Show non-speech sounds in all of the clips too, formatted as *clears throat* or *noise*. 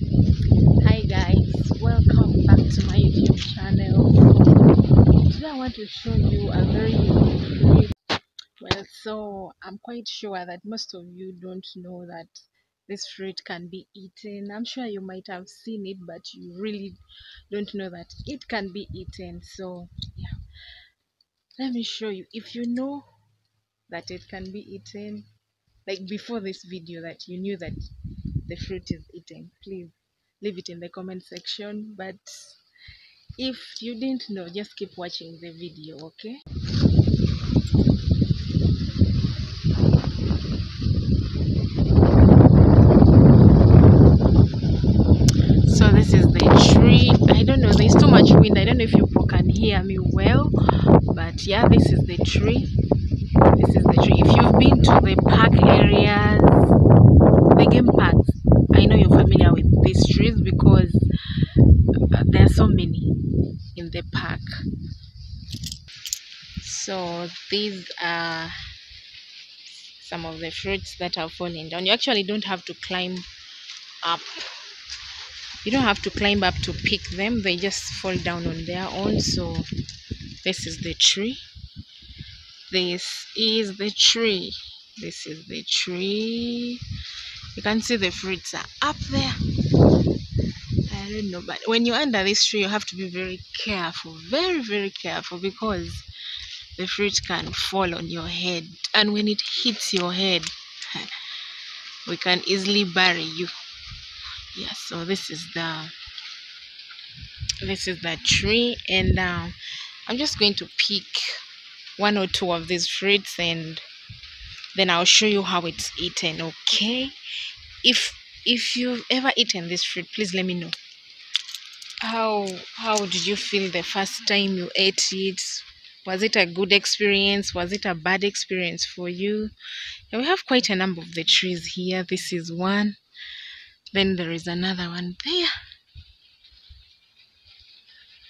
hi guys welcome back to my youtube channel. Today i want to show you a very well so i'm quite sure that most of you don't know that this fruit can be eaten. I'm sure you might have seen it but you really don't know that it can be eaten. So yeah. Let me show you. If you know that it can be eaten like before this video that you knew that the fruit is eaten please leave it in the comment section. But if you didn't know just keep watching the video okay? So this is the tree. I don't know there's too much wind. I don't know if you can hear me well but yeah this is the tree. This is the tree. If you've been to the park areas the game parks i know you're familiar with these trees because there are so many in the park. So these are some of the fruits that are falling down. You actually don't have to climb up. You don't have to climb up to pick them. They just fall down on their own. So this is the tree. This is the tree. This is the tree you can see the fruits are up there. I don't know but when you're under this tree you have to be very careful very very careful because the fruit can fall on your head. And when it hits your head *laughs* we can easily bury you. Yeah so this is the this is the tree and uh, i'm just going to pick one or two of these fruits and then i'll show you how it's eaten okay? If if you've ever eaten this fruit please let me know. How how did you feel the first time you ate it? Was it a good experience? Was it a bad experience for you? We have quite a number of the trees here. This is one. Then there is another one there.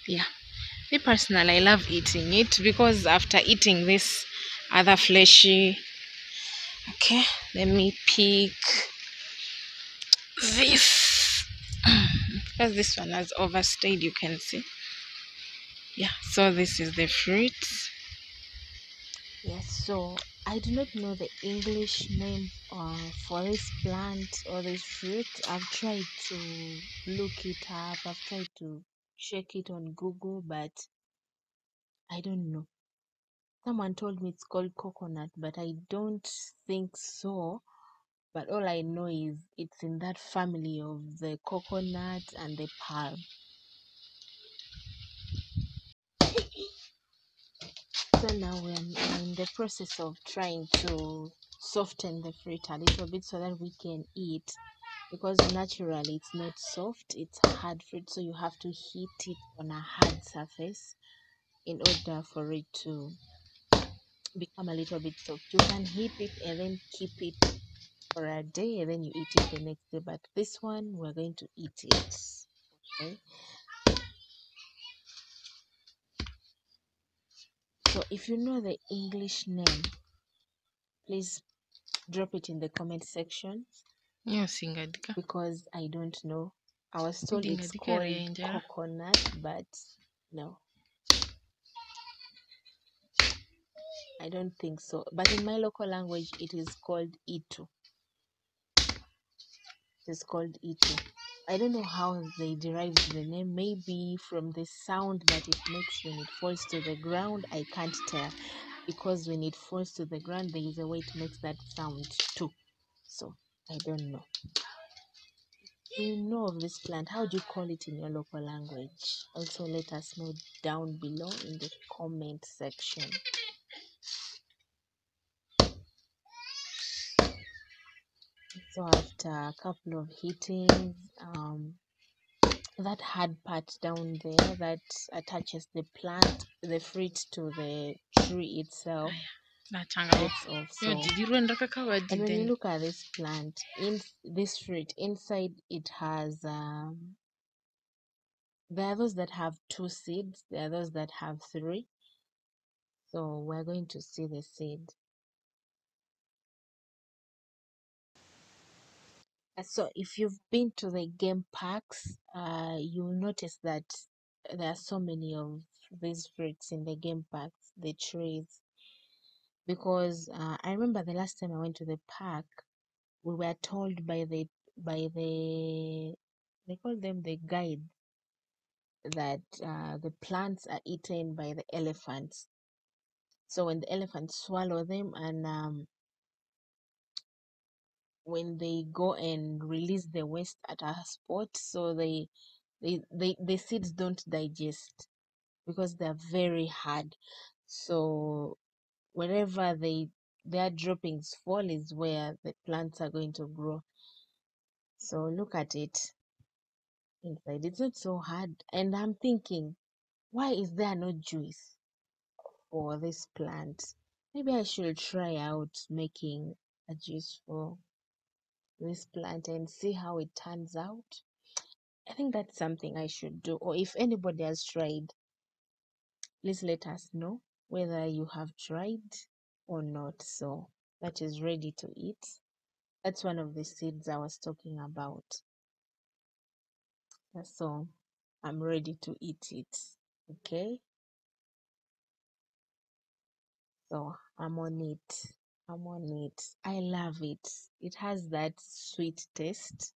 Yeah. Me personally i love eating it because after eating this other fleshy okay let me pick this. *clears throat* Because this one has overstayed you can see. Yeah so this is the fruit. Yes so i do not know the english name uh, for this plant or this fruit. I've tried to look it up. I've tried to check it on google but i don't know someone told me it's called coconut but i don't think so. But all i know is it's in that family of the coconut and the palm. So now we're in the process of trying to soften the fruit a little bit so that we can eat. Because naturally it's not soft it's hard fruit so you have to heat it on a hard surface in order for it to become a little bit soft. You can heat it and then keep it for a day and then you eat it the next day. But this one we're going to eat it. Okay? So if you know the english name please drop it in the comment section. Nyosingadika because i don't know. I was told it's called coconut but no i don't think so. But in my local language it is called itu. It's called itu. I don't know how they derived the name. Maybe from the sound that it makes when it falls to the ground. I can't tell. Because when it falls to the ground there is a way it makes that sound too. So i don't know. You know of this plant? How do you call it in your local language? Also let us know down below in the comment section so after a couple of heatings um that hard part down there that attaches the plant the fruit to the tree itself gets off so and when you look at this plant in this fruit inside it has um there are those that have two seeds there are those that have three. So we're going to see the seed So if you've been to the game parks, uh, you'll notice that there are so many of these fruits in the game parks, the trees. Because uh, I remember the last time I went to the park, we were told by the by the they call them the guide that uh, the plants are eaten by the elephants. So when the elephants swallow them and um, when they go and release the waste at a spot, so they they, they the seeds don't digest because they're very hard. So wherever they their droppings fall is where the plants are going to grow. So look at it inside. It's not so hard. And I'm thinking, why is there no juice for this plant? Maybe I should try out making a juice for this plant and see how it turns out. I think that's something I should do. Or if anybody has tried, please let us know whether you have tried or not. So that is ready to eat. That's one of the seeds I was talking about. So I'm ready to eat it. Okay. So I'm on it. On it. I love it. It has that sweet taste.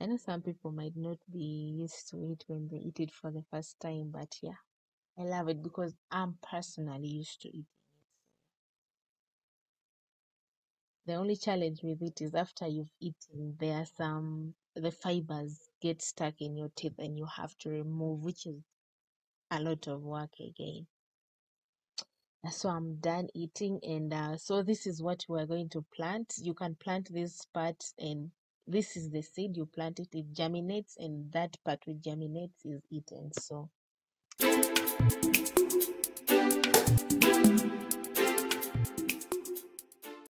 I know some people might not be used to it when they eat it for the first time, but yeah, I love it because I'm personally used to eating it. The only challenge with it is after you've eaten, there are some the fibers get stuck in your teeth and you have to remove, which is a lot of work again. So I'm done eating, and uh, so this is what we're going to plant. You can plant this part, and this is the seed you plant it, it germinates, and that part which germinates is eaten. So